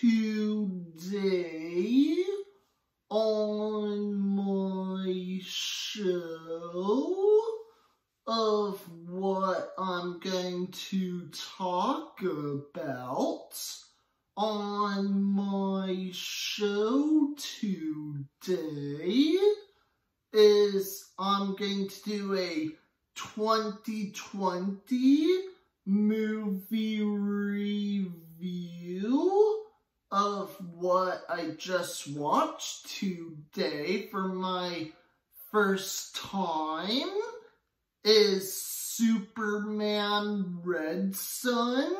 today on my show of what I'm going to talk about on my show today is I'm going to do a 2020 movie review of what I just watched today for my first time is Superman Red Son.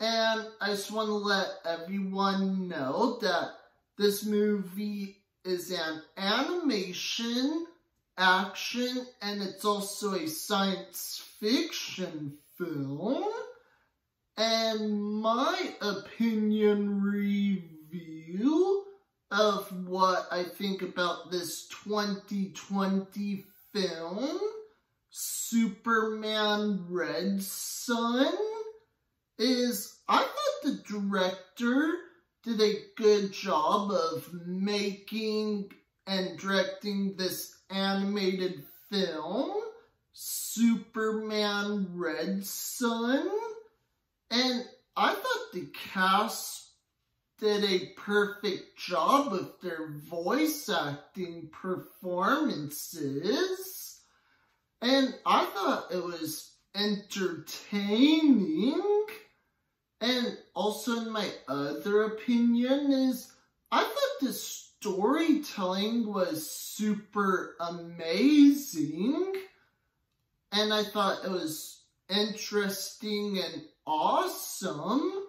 And I just want to let everyone know that this movie is an animation, action, and it's also a science fiction film. And my opinion review of what I think about this 2020 film, Superman Red Son, is I thought the director did a good job of making and directing this animated film, Superman Red Son. And I thought the cast did a perfect job of their voice acting performances. And I thought it was entertaining. And also in my other opinion is, I thought the storytelling was super amazing. And I thought it was interesting and awesome.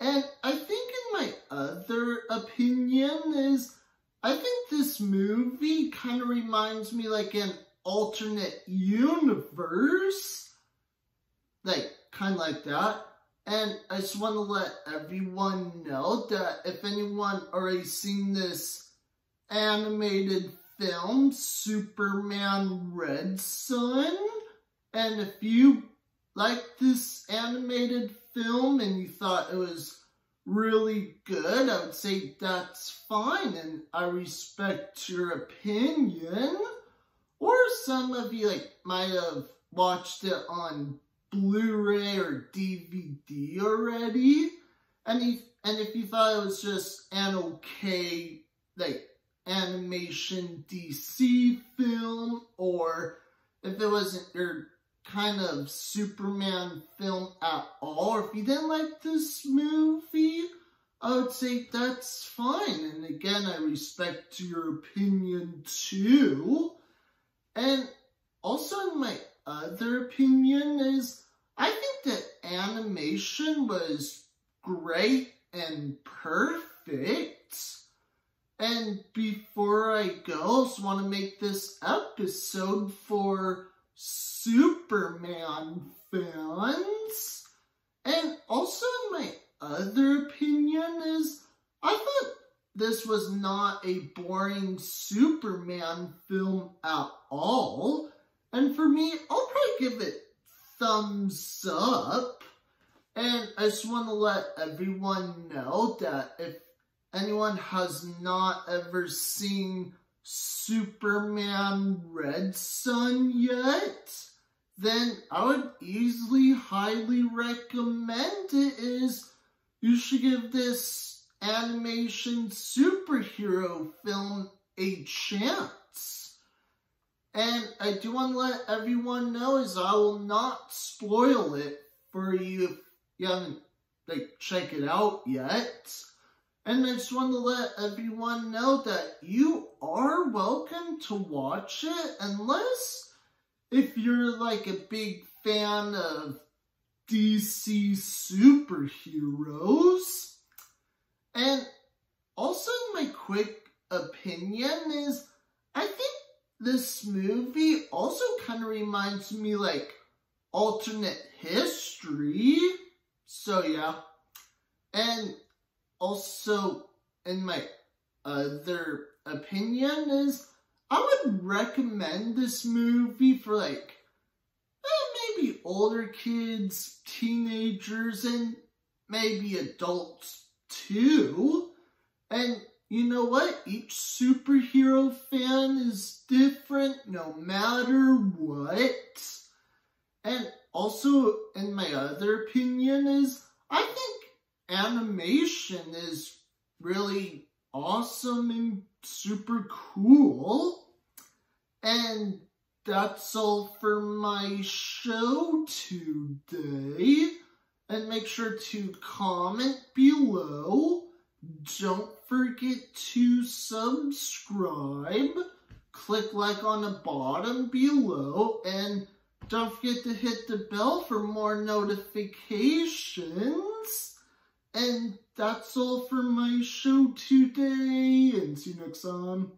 And I think in my other opinion is, I think this movie kind of reminds me like an alternate universe. Like, kind of like that. And I just want to let everyone know that if anyone already seen this animated film, Superman Red Son, and if you like this animated film and you thought it was really good, I would say that's fine and I respect your opinion. Or some of you like might have watched it on Blu-ray or DVD already. And if, and if you thought it was just an okay, like, animation DC film, or if it wasn't your kind of Superman film at all, or if you didn't like this movie, I would say that's fine. And again, I respect your opinion too. And also my other opinion is I think the animation was great and perfect. And before I go, I just want to make this episode for Superman fans. And also my other opinion is I thought this was not a boring Superman film at all. And for me, I'll probably give it thumbs up. And I just want to let everyone know that if anyone has not ever seen Superman Red Son yet, then I would easily highly recommend it is you should give this animation superhero film a chance. And I do want to let everyone know is I will not spoil it for you if you haven't like check it out yet. And I just want to let everyone know that you are welcome to watch it unless if you're like a big fan of DC superheroes. And also my quick opinion is I think this movie also kind of reminds me like alternate history. So yeah. And also in my other opinion is I would recommend this movie for like eh, maybe older kids, teenagers, and maybe adults too. And you know what? Each superhero fan is different no matter what. And also, in my other opinion, is I think animation is really awesome and super cool. And that's all for my show today. And make sure to comment below. Don't forget to subscribe. Click like on the bottom below. And don't forget to hit the bell for more notifications. And that's all for my show today. And see you next time.